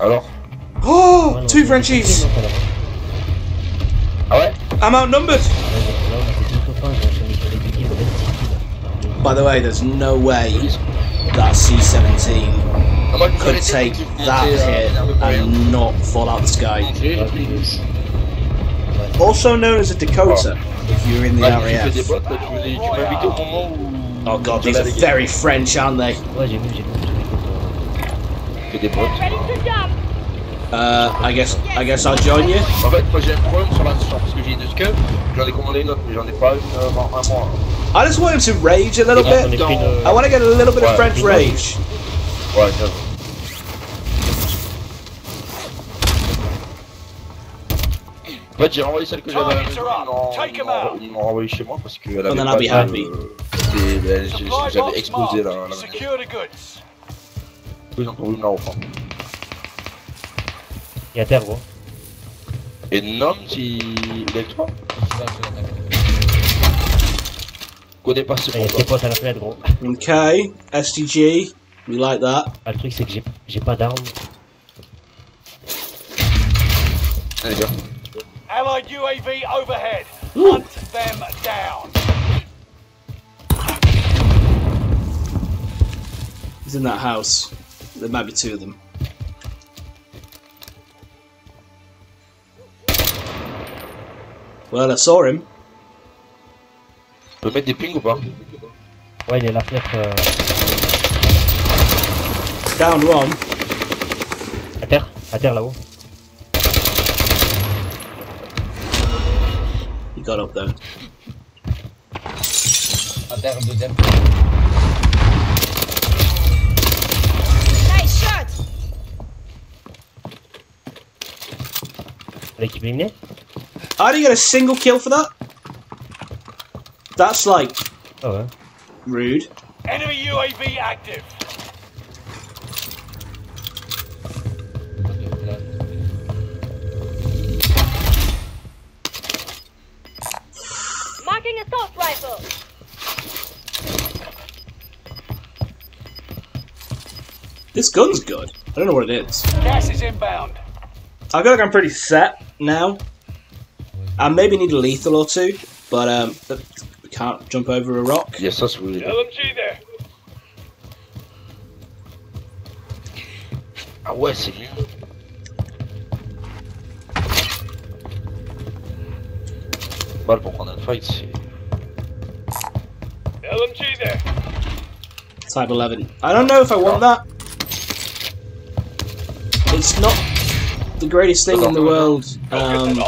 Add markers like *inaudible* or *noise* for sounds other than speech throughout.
Alors Oh, Ouais, non, two Frenchies. c'est- c'est- Ah ouais I'm outnumbered. Là, on a fait deux copains, ils ont enchaîné sur les deux kills, 26 kills. By the way, there's no way that C-17 Ah bah, vous could take that hit énervé pour rien. and not fall out the sky. Manger, Ouais, puis- Ouais. Also known as a Dakota, if you're in the Ouais, tu fais des RAF. bottes, là, tu m'as dit- tu m'as invité au moment où... Oh god, où these j'allais are very French, aren't they? Ouais, j'ai vu, j'ai vu, j'ai vu. Tu fais des bottes. Ready to jump. Uh, I guess I guess I'll join you. En fait, moi j'ai un problème sur la parce que j'ai deux scalps, j'en ai commandé une autre, mais j'en ai pas une euh, avant un mois. I just want him to rage a little bit. est I want to get a little bit of French rage. Ouais, ça va. En fait, j'ai renvoyé celle que j'avais à la maison, ils m'ont- ils m'ont- ils m'ont renvoyé chez moi parce qu'elle avait then pas I'll be de- happy. c'était- ben, j'ai- J'avais explosé la, la Secure the goods. Ils ont trouvé me la reprendre. Il est à terre, gros. Et Nom, si... il est avec toi Connais pas ce Il y a tes potes à la fenêtre, gros. Okay, STG, we like that. Ah, le truc, c'est que j'ai- j'ai pas d'armes. Allez, viens. Allied UAV overhead. Hunt them down. He's in that house. There might be two of them. Well, I saw him. Tu peux mettre des pings ou pas Ouais, il est à la fenêtre. euh, Downed one. à terre, à terre là-haut. He got up there. À terre, deuxième. L'équipe éliminée I didn't get a single kill for that. That's like oh, ouais. rude. Enemy UAV active. Marking assault rifle. This gun's good. I don't know what it is. Gas is inbound. I feel like I'm pretty set now. I maybe need a lethal or two, but um, we can't jump over a rock. Yes, that's ça si vous voulez. LMG there. Ouais, c'est mieux. Balle pour prendre fight. LMG there. Type 11. I don't know if I want that. It's not the greatest thing in the world um,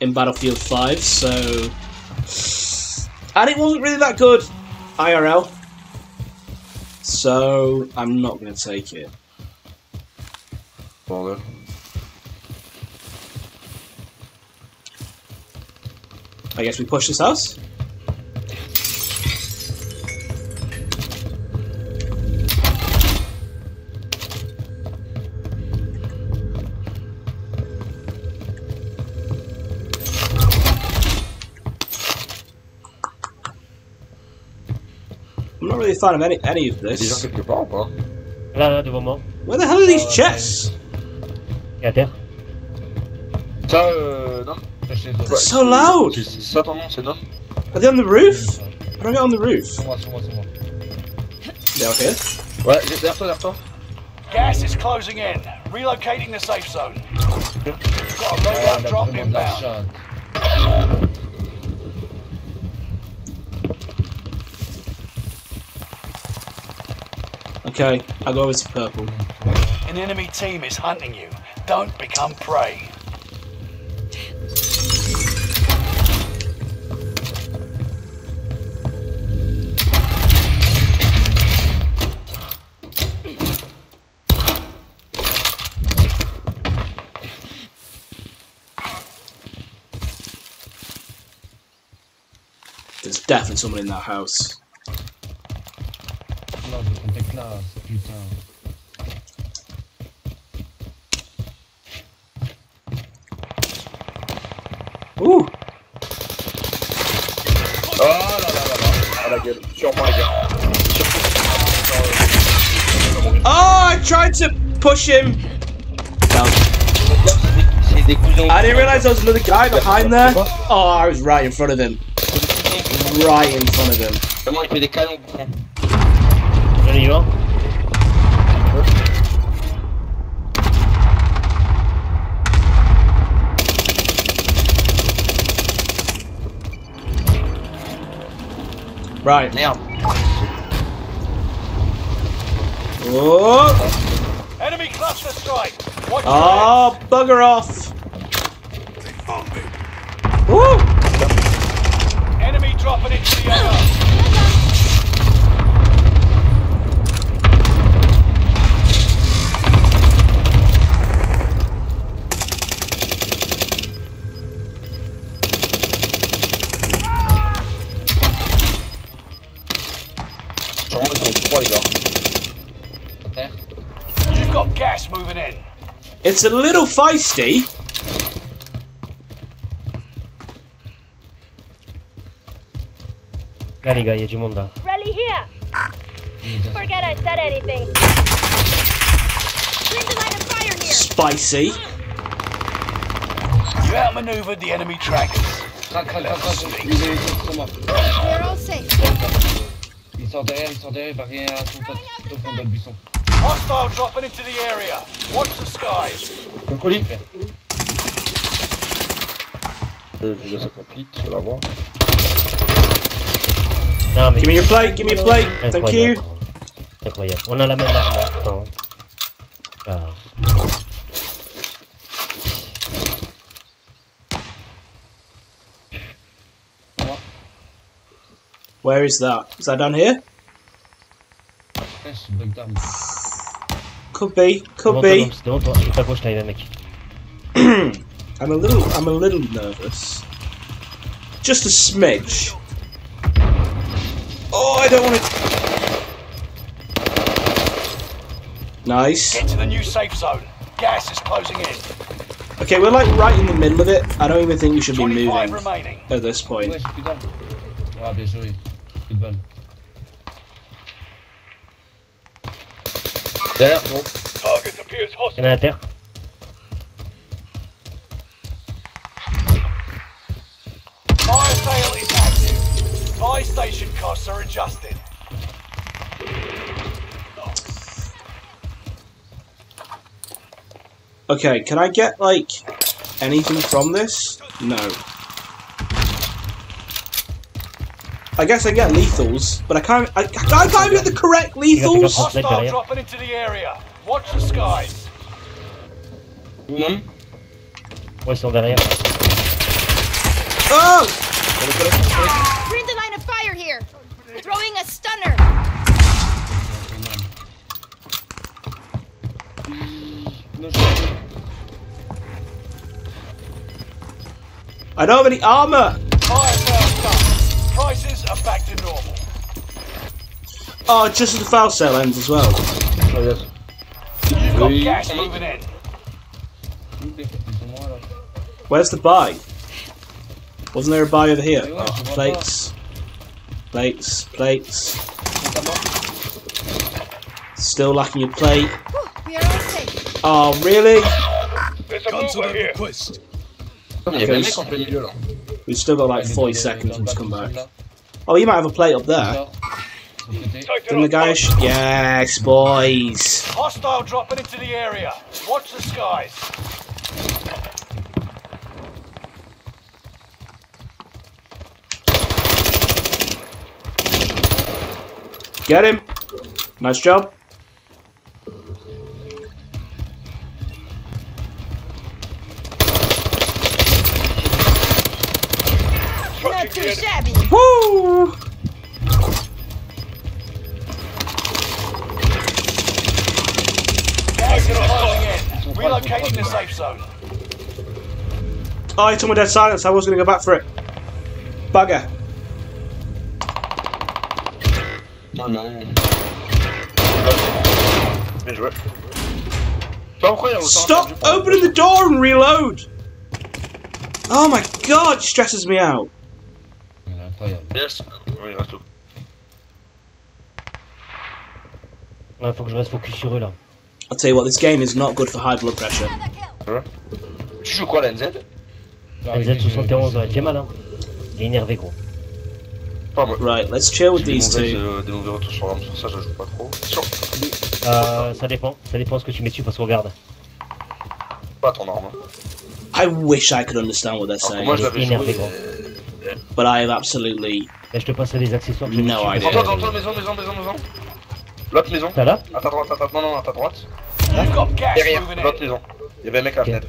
in Battlefield 5, so. And it wasn't really that good IRL. So, I'm not going to take it. Bordel. I guess we push this house? I'm not really a fan of any, any of Il y a des gens this. quelque part ou pas Là, là, devant moi. Where the hell are these chests? Il est à terre. Ça, euh... Non Chez eux. They're so loud! C'est c'est ça ton nom, c'est non Are they on the roof? How do I get on the roof? Sur moi, sur moi, sur moi. They're up here. Ouais, derrière toi, derrière toi. Gas is closing in. Relocating the safe zone. Got a loadout drop vraiment de la inbound. Okay, I'll go over to purple. An enemy team is hunting you. Don't become prey. There's definitely someone in that house. Classe, putain. Ooh! Oh là là là là. À la gueule. Sur moi, les gars. Oh, I tried to push him. No. C'est des cousins. I didn't realize there was another guy behind there. Oh, I was right in front of him. Right in front of him. Comment il fait Right. now. Oh, Enemy cluster strike. Watch ah, your oh bugger off. Woo! Enemy dropping into the AO. It's a little feisty. Là les gars, il y a du monde. Rally here. Forget I said anything. Clean the line of fire here. Spicy. You outmaneuvered the enemy trackers. Moi. We're all safe. Il sort derrière, il sort derrière, il va rien à son pote. Au fond dans le buisson. Hostile dropping into the area. Watch the skies. Mon colis Euh, déjà ça complique, je vais l'avoir. Non mais... Give me your plate. Give me your plate. Thank you. Incroyable. On a la même arme. hein. Attends. Ah. Where is that? Is that down here? Wesh, bug d'arme. Could be. Could Devant toi, be. Lance, devant toi. Je suis pas gauche, t'as un mec. I'm a little. I'm a little nervous. Just a smidge. Oh, I don't want to. Nice. Get to the new safe zone. Gas is closing in. Okay, we're like right in the middle of it. I don't even think we should be moving remaining. at this point. Wesh, putain. Ah, bien joué. Coup de balle. Derrière, non. Target appears Il y en a à terre. Fire sale is active. Buy station costs are adjusted. Okay, can I get like anything from this? No. I guess I get lethals, but I can't. I, I can't even get the correct lethals. got- Hostile dropping into the area. Watch the skies. Non Ouais, ils sont derrière. Oh! Clean the line of fire here. Throwing a stunner. I don't have any armor. Oh, just as the fire sale ends as well. Oh yes. You've got Oui. gas moving in. Ils sont moi là. Where's the buy? Wasn't there a buy over here? Oh, oh plates. Plates, plates. C'est à moi. Still lacking a plate. Whew, we are all safe. Oh, really? There's a mover here. Il y avait un mec en plein milieu là. We've still got like 40 seconds for him to come back. Oh, you might have a plate up there. Sort. Sur le côté. Take Didn't the guy? Sh- yes, boys. Hostile dropping into the area. Watch the skies. Get him. Nice job. Not too shabby. Woo! In. Relocating the safe zone. Oh, he took my dead silence. I was going to go back for it. Bugger. Non, non. Bien joué. Je sais pas pourquoi il y a autant Stop opening the door and reload. Oh my god, it stresses me out. Il est Incroyable. Yes. Il Ouais, faut que je reste focus sur eux là. I'll tell you what, this game is not good for high blood pressure. Tu joues quoi la NZ NZ71, ouais, j'ai mal, hein. Il est énervé, gros. Pas moi. Right, let's chill with des these two. euh, des mauvais retours sur l'arme, sur ça je joue pas trop. Sur Euh, ça dépend. Ça dépend ce que tu mets dessus, parce que regarde. pas ton arme. I wish I could understand what they're saying, moi je l'avais énervé, joué. gros. euh, but I have absolutely. Là, je te passe les accessoires que No idea. Attends, attends, attends, maison, maison, maison, maison. L'autre maison. T'as là À ta droite, à ta non, non, à ta droite. Derrière, l'autre maison. Il y avait un mec à la fenêtre.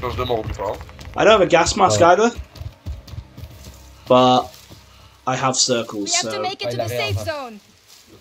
Change de mort, oublie pas. hein. I don't have a gas mask either, but I have We circles, have to so make it to the safe zone.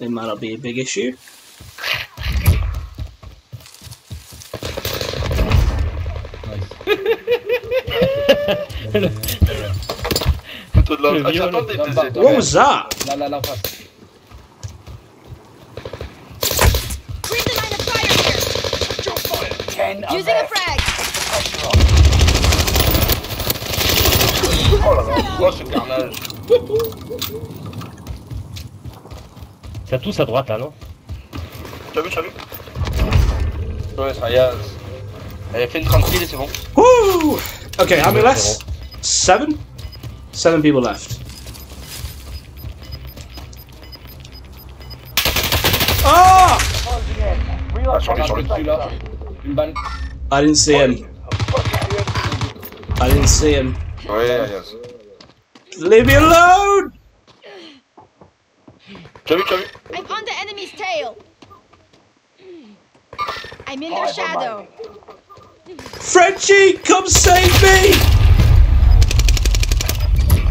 it might not be a big issue. *laughs* *laughs* Plutôt de Le là. Ah, viol. attendez, Là, t'es- bas. t'es- What was that? Là, là, là, en face. Clear the line of fire here. Your fire. Ten are Using a left. frag. Pressure on. Oh là là, oh ce carnage. Ça tous à droite, là, non Tu as vu, tu as vu Ouais, ça y est. Elle fait une tranquille et c'est bon. Woo! Okay, how many left? Seven? Seven people left. Ah! Closing in. Reload sorry, Regarde sorry. le dessus, là. Une balle. I didn't see him. I didn't see him. Ouais, yes. Leave me alone! Tu as vu, tu I'm on the enemy's tail. I'm in their shadow. Frenchie, come save me!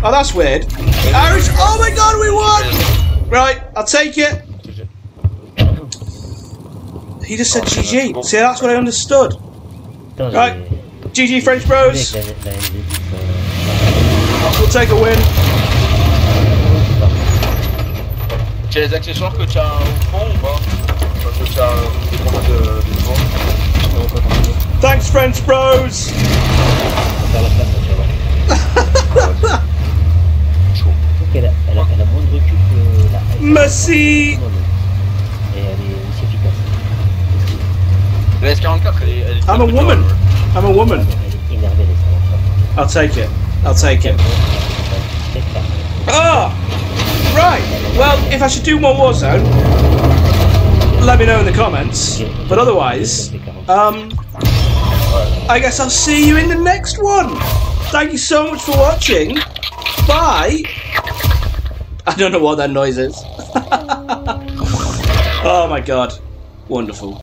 Oh, that's weird. Irish, oh my god, we won! Right, I'll take it. He just said GG. See, that's what I understood. Right. GG, French bros. avec la- la NZ, We'll take a win. Tu les accessoires que tu au fond ou pas Parce que tu as euh, de, de niveaux Thanks, French bros. *laughs* faire la place, tu vas voir. Chaud. Donc, elle a, elle a, elle a moins de recul que la Merci. Et elle est aussi efficace. La S44, elle est. Elle est I'm a woman. I'm a woman. Elle est énervée, les I'll take it. I'll take it. Ah! Right. Well, if I should do more Warzone, let me know in the comments. But otherwise, um, I guess I'll see you in the next one. Thank you so much for watching. Bye. I don't know what that noise is. *laughs* oh my god. Wonderful.